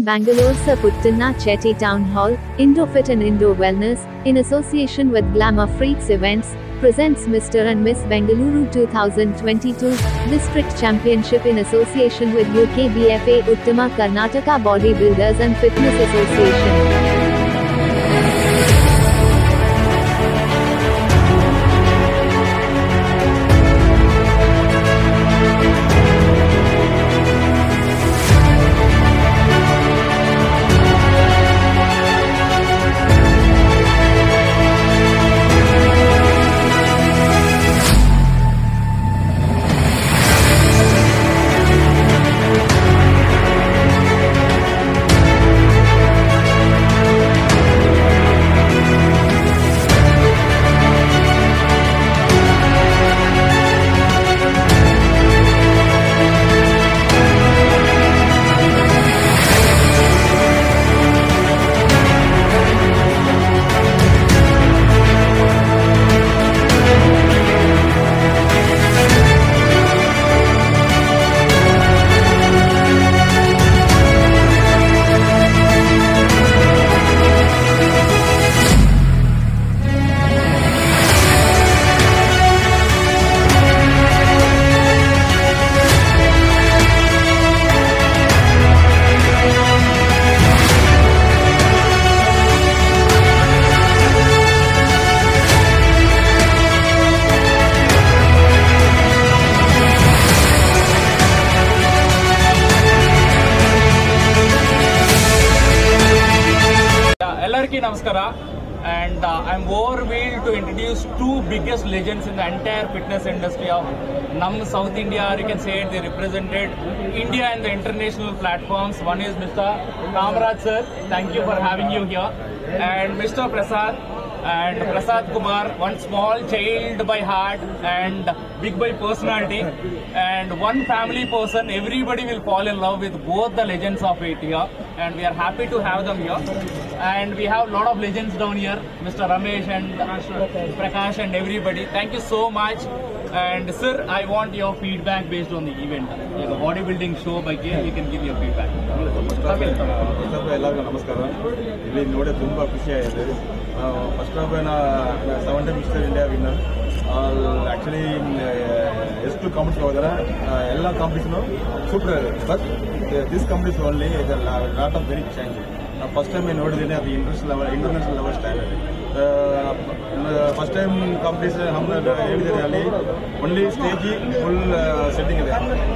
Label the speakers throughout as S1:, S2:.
S1: in Bangalore Sir Puttanna Chetty Town Hall, Indofit and Indo Wellness, in association with Glamour Freaks Events, presents Mr. and Miss Bengaluru 2022 District Championship in association with UKBFA Uttama Karnataka Bodybuilders and Fitness Association.
S2: ಎಲ್ಲರಿಗೂ ನಮಸ್ಕಾರ and uh, I'm overwhelmed to introduce two biggest legends in the entire fitness industry of Nam South India. You can say they represented India in the international platforms. One is Mr. Kamaraj sir. Thank you for having you here. And Mr. Prasad and Prasad Kumar, one small child by heart and big by personality and one family person. Everybody will fall in love with both the legends of it here and we are happy to have them here. And we have a lot of legends down here, Mr. Ramesh and Prakash and everybody. Thank you so much. And sir, I want your feedback based on the event. Like a bodybuilding show by game, you can give your feedback.
S3: First of ಎಲ್ಲರಿಗೂ ನಮಸ್ಕಾರ ಇಲ್ಲಿ ನೋಡಿ ತುಂಬ ಖುಷಿ ಆಗಿದೆ first of ನಾ seven time mister India winner actually ಎಷ್ಟು competition ಹೋದರೆ ಎಲ್ಲ ಕಾಂಪಿಟೇಷನು ಸೂಪರ್ ಇದೆ but this competition only lot of very change first time ನೋಡಿದ್ದೀನಿ ಅದು international level international level standard first time competition ಹಮ್ನ ಹೇಳಿದ್ದಾರೆ ಅಲ್ಲಿ ಓನ್ಲಿ ಸ್ಟೇಜಿ ಫುಲ್ ಸೆಟ್ಟಿಂಗ್ ಇದೆ.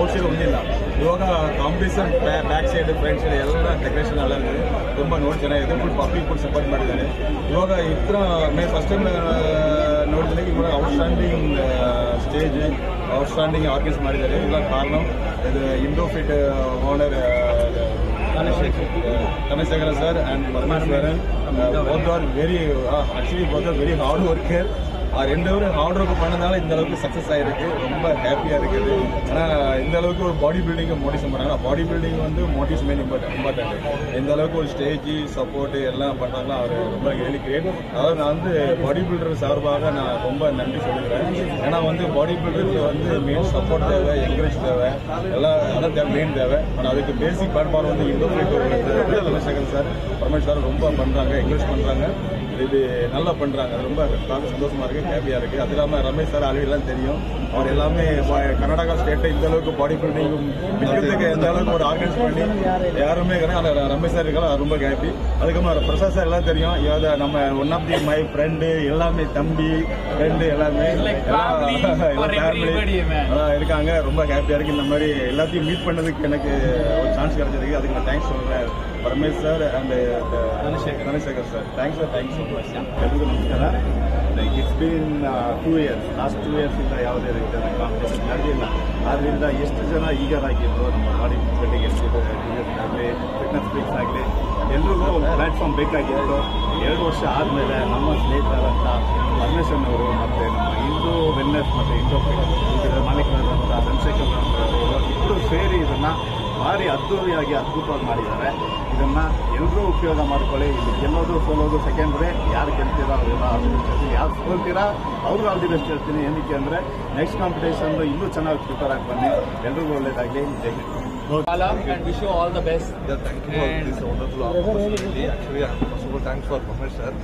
S3: ಔಟ್ ಸೈಡ್ ಒಂದಿಲ್ಲ. ಇವಾಗ competition back side front side ಎಲ್ಲ ಡೆಕೋರೇಷನ್ ಎಲ್ಲ ಇದೆ. ತುಂಬ ನೋಡಿ ಚೆನ್ನಾಗಿದೆ. ಫುಲ್ ಪಬ್ಲಿಕ್ ಫುಲ್ ಸಪೋರ್ಟ್ ಮಾಡಿದ್ದಾರೆ. ಇವಾಗ ಇತರ ಮೇ ಫಸ್ಟ್ ಟೈಮ್ ನೋಡಿದ್ರೆ ಇವಾಗ out standing stage outstanding organise ಮಾಡಿದ್ದಾರೆ. ಇವಾಗ ಕಾರಣ, ಇದು Indo fit owner Tanasagara sir and Parmeshwaran, uh, both are very, uh, actually both are very hard worker. ஆ ரெண்டு பேரும் ஹார்ட் ஒர்க் பண்ணதால இந்த அளவுக்கு சக்ஸஸ் ஆயிருக்கு. ரொம்ப ஹாப்பியாக இருக்குது. ஆனால் இந்த அளவுக்கு ஒரு பாடி பில்டிங்கை மோட்டிவேஷன் பண்ணாங்க. பாடி பில்டிங் வந்து மோட்டிவேஷன் மெயின் இம்பார்ட்டன் இம்பார்ட்டன்ட் இந்த அளவுக்கு ஒரு ஸ்டேஜ் சப்போர்ட்டு எல்லாம் பண்ணாங்களோ அவர் ரொம்ப really great. அதாவது நான் வந்து பாடி பில்டர் சார்பாக நான் ரொம்ப நன்றி சொல்லுகிறேன். ஏன்னா வந்து பாடி பில்டருக்கு வந்து மெயின் சப்போர்ட் தேவை என்கரேஜ் தேவை. எல்லாம் அதான் தேவை மெயின் தேவை. ஆனால் அதுக்கு பேசிக் பயன்பாடு வந்து Indofit Chandrasekhar sir Paramesh sir ரொம்ப பண்ணுறாங்க என்கரேஜ் பண்ணுறாங்க இது நல்லா பண்றாங்க. அது ரொம்ப பார்க்க சந்தோஷமா இருக்கு ஹாப்பியா இருக்கு. அது இல்லாம ரமேஷ் சார் ஆல்ரெடி எல்லாம் தெரியும். அவர் எல்லாமே கர்நாடகா ஸ்டேட்டை இந்த அளவுக்கு பாடி பில்டிங் விற்கிறதுக்கு எந்த அளவுக்கு ஒரு ஆர்கனைஸ் பண்ணி யாருமே கிடையாது. ரமேஷ் சார் இருக்கலாம் ரொம்ப ஹாப்பி அதுக்கப்புறம் பிரசாத் சார் எல்லாம் தெரியும். இவத நம்ம one of the my friend எல்லாமே தம்பி ஃப்ரெண்டு எல்லாமே எல்லாம். அதான் இருக்காங்க. ரொம்ப ஹாப்பியா இருக்கு. இந்த மாதிரி எல்லாத்தையும் மீட் பண்ணதுக்கு எனக்கு ஒரு சான்ஸ் கிடைச்சிருக்கு அதுக்கு நான் தேங்க்ஸ் சொல்றேன் Paramesh sir and
S4: Dhanashekhar.
S3: Dhanashekhar sir thanks sir thanks so much
S4: ಎಲ್ರಿಗೂ ನಮಸ್ಕಾರ like it's been two years last two ಇಯರ್ಸಿಂದ ಯಾವುದೇ ರೀತಿಯಾದ ಕಾಂಪಿಟೇಷನ್ ನಡೆದಿಲ್ಲ ಆದ್ದರಿಂದ ಎಷ್ಟು ಜನ ಈಗರಾಗಿದ್ರು ನಮ್ಮ ಬಾಡಿ ಬಿಲ್ಡಿಂಗ್ ಆಗಲಿ ಫಿಟ್ನೆಸ್ ಫಿಕ್ಸ್ ಆಗಲಿ ಎಲ್ರಿಗೂ ಒಂದು ಪ್ಲ್ಯಾಟ್ಫಾರ್ಮ್ ಬೇಕಾಗಿತ್ತು ಎರಡು ವರ್ಷ ಆದಮೇಲೆ ನಮ್ಮ ಸ್ನೇಹಿತರಾದಂಥ ಪರಮೇಶ್ವರನ್ ಅವರು ಮತ್ತು ನಮ್ಮ ಹಿಂದೂ ವೆಲ್ನೆಸ್ ಮತ್ತು ಇಂಡೋ ಫಿಟ್ ಇದರ ಮಾಲೀಕರಾದಂಥ ಧನಶೇಖರ್ ಅವರು ಇಬ್ಬರು ಸೇರಿ ಇದನ್ನು ಭಾರಿ ಅದ್ದೂರಿಯಾಗಿ ಅದ್ಭುತವಾಗಿ ಮಾಡಿದ್ದಾರೆ. ಇದನ್ನು ಎಲ್ಲರೂ ಉಪಯೋಗ ಮಾಡ್ಕೊಳ್ಳಿ. ಇಲ್ಲಿ ಗೆಲ್ಲೋದು ಸೋಲೋದು ಸೆಕೆಂಡ್ರೆ ಯಾರು ಗೆಲ್ತೀರಾ ಅವರೆಲ್ಲ ಯಾರು ಸೋಲ್ತೀರಾ ಅವ್ರು ಅರ್ಧಿ ಬೆಸ್ಟ್ ಹೇಳ್ತೀನಿ. ಏನಕ್ಕೆ ಅಂದರೆ ನೆಕ್ಸ್ಟ್ ಕಾಂಪಿಟೇಷನ್ ಇನ್ನೂ ಚೆನ್ನಾಗಿ ಪ್ರಿಪೇರ್ ಆಗಿ ಬನ್ನಿ. ಎಲ್ರಿಗೂ ಒಳ್ಳೇದಾಗಲಿ. ಜೈ
S5: thank for Ramesh sir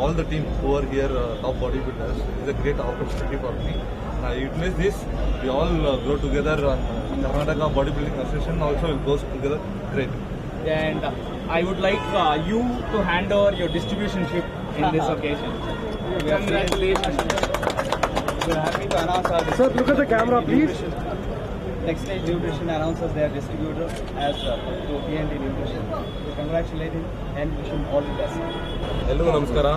S5: all the team power here top body builders is a great opportunity for me I utilize this. We all uh, grow together. On Karnataka Bodybuilding Association also will go together. Great.
S2: And I would like uh, you to hand over your distribution ship in this occasion. Congratulations.
S6: We're happy to announce our
S7: Sir, look at the camera, please.
S6: Next Stage Nutrition announces their distributor as uh, to TNT Nutrition. We congratulate him and wish him all the best.
S3: ಎಲ್ರಿಗೂ ನಮಸ್ಕಾರ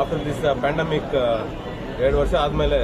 S3: after this pandemic ಎರಡು ವರ್ಷ ಆದಮೇಲೆ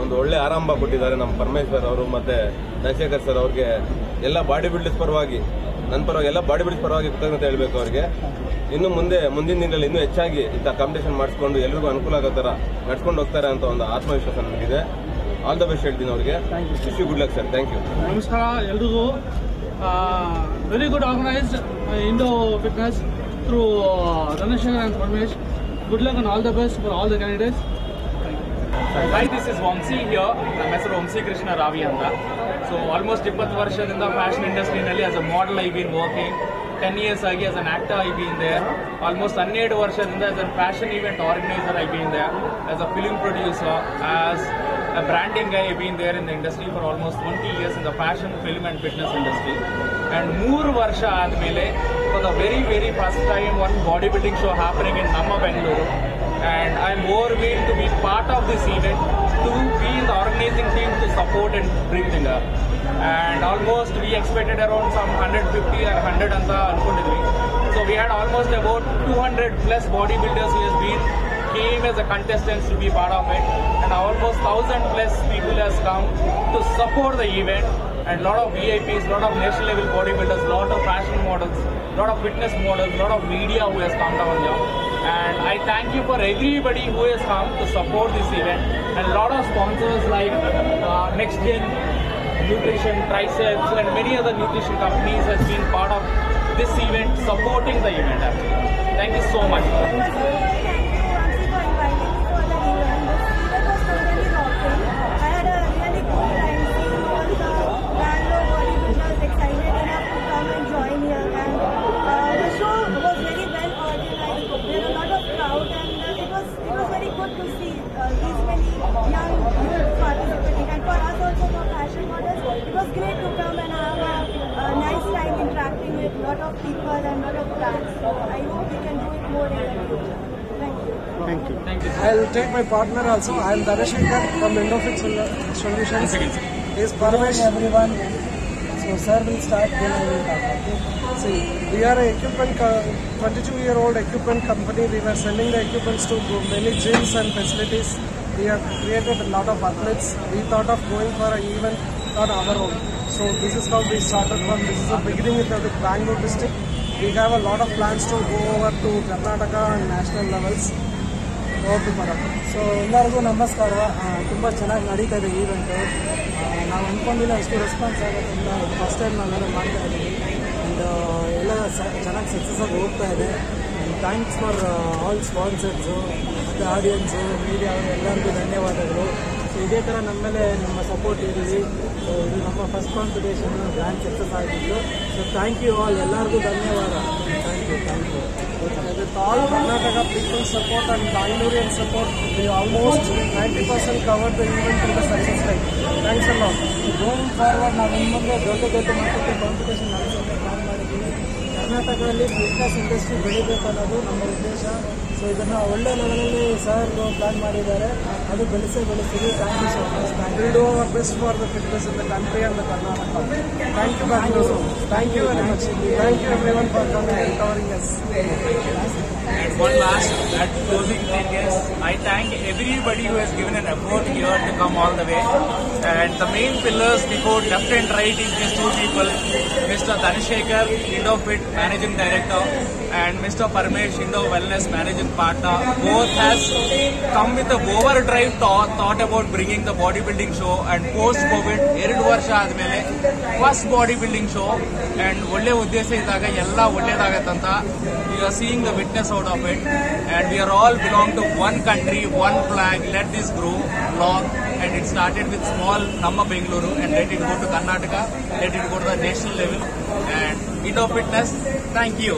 S3: ಒಂದು ಒಳ್ಳೆ ಆರಂಭ ಕೊಟ್ಟಿದ್ದಾರೆ ನಮ್ಮ ಪರಮೇಶ್ವರ್ ಅವರು ಮತ್ತೆ ಚಂದ್ರಶೇಖರ್ ಸರ್ ಅವ್ರಿಗೆ ಎಲ್ಲ ಬಾಡಿ ಬಿಲ್ಡರ್ಸ್ ಪರವಾಗಿ ನನ್ನ ಪರವಾಗಿ ಎಲ್ಲ ಬಾಡಿ ಬಿಲ್ಡರ್ಸ್ ಪರವಾಗಿ ಕೃತಜ್ಞತೆ ಹೇಳಬೇಕು ಅವ್ರಿಗೆ. ಇನ್ನು ಮುಂದೆ ಮುಂದಿನ ದಿನಗಳಲ್ಲಿ ಇನ್ನೂ ಹೆಚ್ಚಾಗಿ ಇಂಥ ಕಾಂಪಿಟೇಷನ್ ಮಾಡಿಸ್ಕೊಂಡು ಎಲ್ರಿಗೂ ಅನುಕೂಲ ಆಗೋ ಥರ ನಡ್ಸ್ಕೊಂಡು ಹೋಗ್ತಾರೆ ಅಂತ ಒಂದು ಆತ್ಮವಿಶ್ವಾಸ ನನಗಿದೆ. ಆಲ್ ದ ಬೆಸ್ಟ್ ಹೇಳ್ತೀನಿ ಅವರಿಗೆ. Wish good luck sir thank you
S7: ನಮಸ್ಕಾರ ಎಲ್ರಿಗೂ. Very good organised Indo fitness through Dhanashekar and Paramesh good luck and all the best for all the candidates
S2: Hi, this is Vamsi here. ನಮ್ಮ ಹೆಸರು ವಂಸಿ ಕೃಷ್ಣ ರಾವಿ ಅಂತ so almost ಇಪ್ಪತ್ತು ವರ್ಷದಿಂದ fashion ಇಂಡಸ್ಟ್ರಿನಲ್ಲಿ as a model I been working ten years ಆಗಿ as an actor I been there almost ಹನ್ನೆರಡು ವರ್ಷದಿಂದ as an fashion event organiser I been there as a film producer as a branding guy I've been there in the industry for almost 20 years in the fashion, film industry. And ಮೂರು ವರ್ಷ ಆದಮೇಲೆ for the very very first time one bodybuilding show happening in ನಮ್ಮ Bengaluru and I'm overwhelmed to be part of this event, to be in the organizing team to support and bring things up. And almost we expected around some 150 or 100 ಅಂತ ಅನ್ಕೊಂಡಿದ್ವಿ So we had almost about 200 plus bodybuilders who has been came as a contestants to be part of it and almost 1000 plus people has come to support the event and lot of VIPs, lot of national level bodybuilders, lot of fashion models, lot of fitness models, lot of media who has come down here and I thank you for everybody who has come to support this event and lot of sponsors like uh, Next Gen Nutrition, Triceps and many other nutrition companies has been part of this event supporting the event actually. Thank you so much.
S8: Thank you.
S7: Thank you. I'll take my partner also. I'm Dharashikar from Indofit Sol- Solutions. He's Parmesh. everyone. So sir will start then I will talk. See, we are a equipment, co- 22 year old equipment company. We were selling the equipments to many gyms and facilities. We have created a lot of athletes. We thought of going for an event on our own. So this is how we started from. This is the beginning with the Bangalore district. We have a lot of plans to go over to Karnataka and national levels. Okay madam so ಎಲ್ಲರಿಗೂ ನಮಸ್ಕಾರ. ತುಂಬ ಚೆನ್ನಾಗಿ ನಡೀತಾ ಇದೆ event ನಾವು ಅಂದ್ಕೊಂಡಿಲ್ಲ ಅಷ್ಟು response ಅಂತ first time ನಾವೆಲ್ಲ ಮಾಡ್ತಾ ಇದ್ದೀವಿ. ಆ್ಯಂಡ್ ಎಲ್ಲ ಚೆನ್ನಾಗಿ ಸಕ್ಸಸ್ ಆಗಿ ಹೋಗ್ತಾ ಇದೆ. ಥ್ಯಾಂಕ್ಸ್ ಫಾರ್ ಆಲ್ ಸ್ಪಾನ್ಸರ್ಸು ಮತ್ತು ಆಡಿಯನ್ಸು ಮೀಡಿಯಾ ಎಲ್ಲರಿಗೂ ಧನ್ಯವಾದಗಳು. ಸೊ ಇದೇ ಥರ ನಮ್ಮ ಮೇಲೆ ನಿಮ್ಮ ಸಪೋರ್ಟ್ ಇರಲಿ ಇದು ನಮ್ಮ ಫಸ್ಟ್ ಕಾಂಪಿಟೇಷನ್ ಗ್ರ್ಯಾಂಡ್ ಸಕ್ಸಸ್ ಆಗಿತ್ತು ಸೊ ಥ್ಯಾಂಕ್ ಯು ಆಲ್ ಎಲ್ಲರಿಗೂ ಧನ್ಯವಾದ. Thank you all Karnataka people support and Bangalorean support, we almost 90% covered the event to the success rate. Thanks a lot. Going forward, now, dota dota competition ಕರ್ನಾಟಕದಲ್ಲಿ fitness industry ಬೆಳಿಬೇಕು ಅನ್ನೋದು ನಮ್ಮ ಉದ್ದೇಶ. So ಇದನ್ನು ಒಳ್ಳೆ ಲೆವೆಲಲ್ಲಿ ಸರ್ ಪ್ಲಾನ್ ಮಾಡಿದ್ದಾರೆ. ಅದು ಬೆಳೆಸೇ ಬೆಳೆಸ್ತೀವಿ. Thank you so much thank you do our best for the fitness in the country and the Karnataka thank you Bangalore thank you very much thank you everyone for coming covering us
S2: And one last that closing thing is I thank everybody who has given an effort here to come all the way. And the main pillars before left and right is these two people, Mr. Dhanashekar, IndoFit Managing Director, and Mr. Parmesh, Indo Wellness Managing Partner. Both has come with a overdrive thought, thought about bringing the bodybuilding show and post-COVID ಎರಡು ವರ್ಷ ಆದಮೇಲೆ first body building show and ಒಳ್ಳೆ ಉದ್ದೇಶ ಇದ್ದಾಗ ಎಲ್ಲ ಒಳ್ಳೇದಾಗತ್ತಂತ you are seeing the witness out of it and we are all belong to one country one flag let this grow long and it started with small ನಮ್ಮ Bengaluru and let it go to Karnataka let it go to the national level and Indo fitness thank you